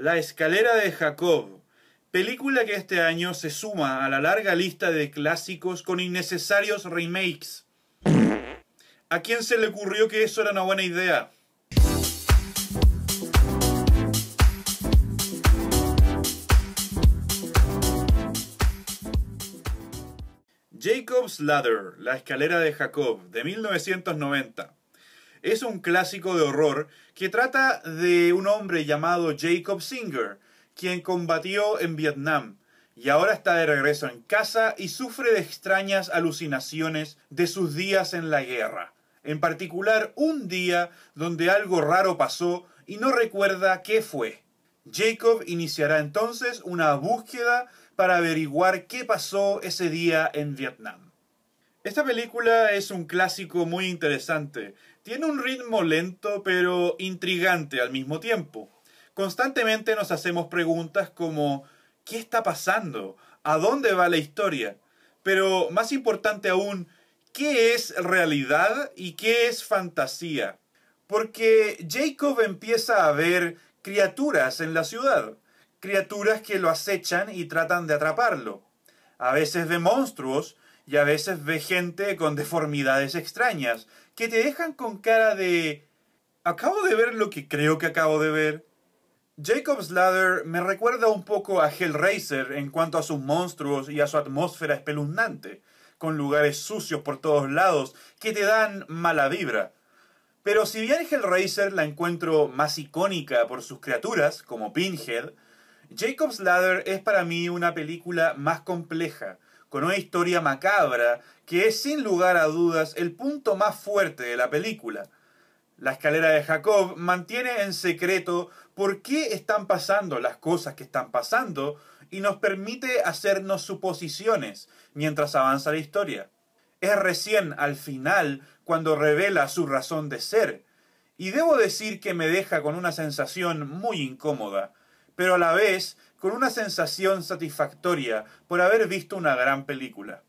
La escalera de Jacob, película que este año se suma a la larga lista de clásicos con innecesarios remakes. ¿A quién se le ocurrió que eso era una buena idea? Jacob's Ladder, la escalera de Jacob, de 1990. Es un clásico de horror que trata de un hombre llamado Jacob Singer, quien combatió en Vietnam y ahora está de regreso en casa y sufre de extrañas alucinaciones de sus días en la guerra. En particular, un día donde algo raro pasó y no recuerda qué fue. Jacob iniciará entonces una búsqueda para averiguar qué pasó ese día en Vietnam. Esta película es un clásico muy interesante. Tiene un ritmo lento pero intrigante al mismo tiempo. Constantemente nos hacemos preguntas como ¿qué está pasando? ¿A dónde va la historia? Pero más importante aún, ¿qué es realidad y qué es fantasía? Porque Jacob empieza a ver criaturas en la ciudad criaturas que lo acechan y tratan de atraparlo. A veces ve monstruos y a veces ve gente con deformidades extrañas, que te dejan con cara de... Acabo de ver lo que creo que acabo de ver. Jacob's Ladder me recuerda un poco a Hellraiser en cuanto a sus monstruos y a su atmósfera espeluznante, con lugares sucios por todos lados que te dan mala vibra. Pero si bien Hellraiser la encuentro más icónica por sus criaturas, como Pinhead, Jacob's Ladder es para mí una película más compleja, con una historia macabra que es sin lugar a dudas el punto más fuerte de la película. La escalera de Jacob mantiene en secreto por qué están pasando las cosas que están pasando y nos permite hacernos suposiciones mientras avanza la historia. Es recién al final cuando revela su razón de ser, y debo decir que me deja con una sensación muy incómoda, pero a la vez con una sensación satisfactoria por haber visto una gran película.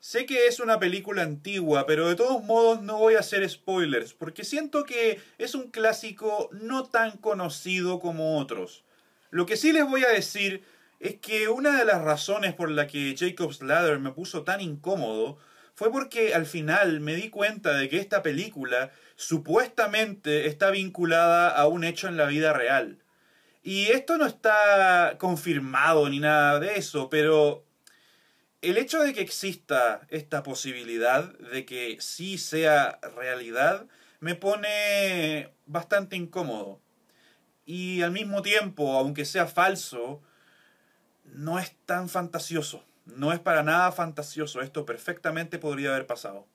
Sé que es una película antigua, pero de todos modos no voy a hacer spoilers, porque siento que es un clásico no tan conocido como otros. Lo que sí les voy a decir es que una de las razones por la que Jacob's Ladder me puso tan incómodo fue porque al final me di cuenta de que esta película supuestamente está vinculada a un hecho en la vida real. Y esto no está confirmado ni nada de eso, pero el hecho de que exista esta posibilidad de que sí sea realidad me pone bastante incómodo. Y al mismo tiempo, aunque sea falso, no es tan fantasioso. No es para nada fantasioso. Esto perfectamente podría haber pasado.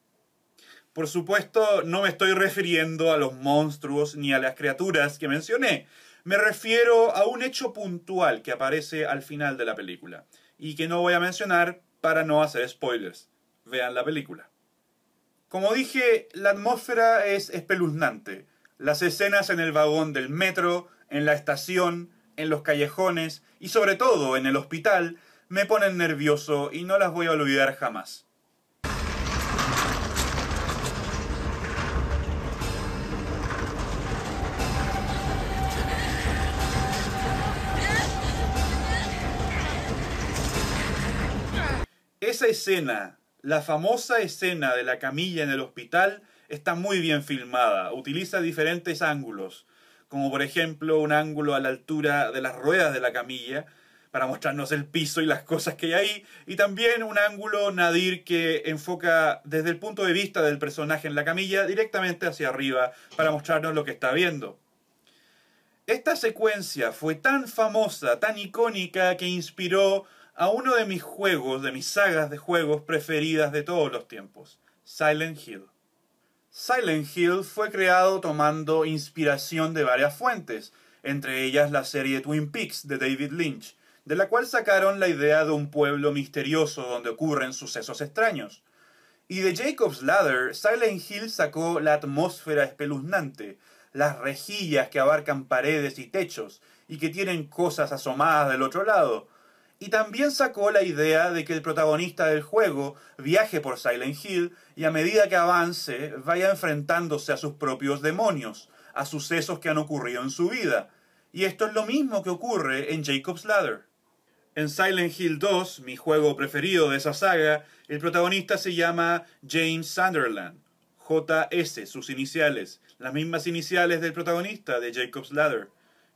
Por supuesto, no me estoy refiriendo a los monstruos ni a las criaturas que mencioné. Me refiero a un hecho puntual que aparece al final de la película y que no voy a mencionar para no hacer spoilers. Vean la película. Como dije, la atmósfera es espeluznante. Las escenas en el vagón del metro, en la estación, en los callejones y sobre todo en el hospital me ponen nervioso y no las voy a olvidar jamás. Esa escena, la famosa escena de la camilla en el hospital, está muy bien filmada. Utiliza diferentes ángulos, como por ejemplo un ángulo a la altura de las ruedas de la camilla, para mostrarnos el piso y las cosas que hay ahí, y también un ángulo nadir que enfoca desde el punto de vista del personaje en la camilla directamente hacia arriba para mostrarnos lo que está viendo. Esta secuencia fue tan famosa, tan icónica, que inspiró a uno de mis juegos, de mis sagas de juegos preferidas de todos los tiempos, Silent Hill. Silent Hill fue creado tomando inspiración de varias fuentes, entre ellas la serie Twin Peaks de David Lynch, de la cual sacaron la idea de un pueblo misterioso donde ocurren sucesos extraños. Y de Jacob's Ladder, Silent Hill sacó la atmósfera espeluznante, las rejillas que abarcan paredes y techos, y que tienen cosas asomadas del otro lado, y también sacó la idea de que el protagonista del juego viaje por Silent Hill y a medida que avance vaya enfrentándose a sus propios demonios, a sucesos que han ocurrido en su vida. Y esto es lo mismo que ocurre en Jacob's Ladder. En Silent Hill 2, mi juego preferido de esa saga, el protagonista se llama James Sunderland. JS, sus iniciales, las mismas iniciales del protagonista de Jacob's Ladder,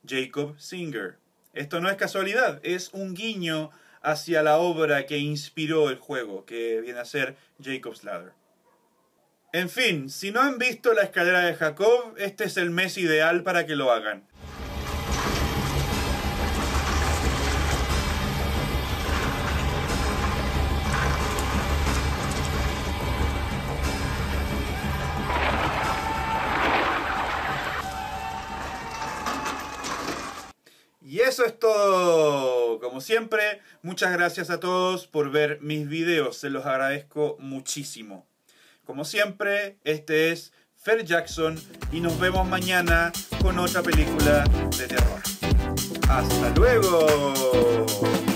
Jacob Singer. Esto no es casualidad, es un guiño hacia la obra que inspiró el juego, que viene a ser Jacob's Ladder. En fin, si no han visto la escalera de Jacob, este es el mes ideal para que lo hagan. Eso es todo. Como siempre, muchas gracias a todos por ver mis videos. Se los agradezco muchísimo. Como siempre, este es Fer Jackson y nos vemos mañana con otra película de terror. ¡Hasta luego!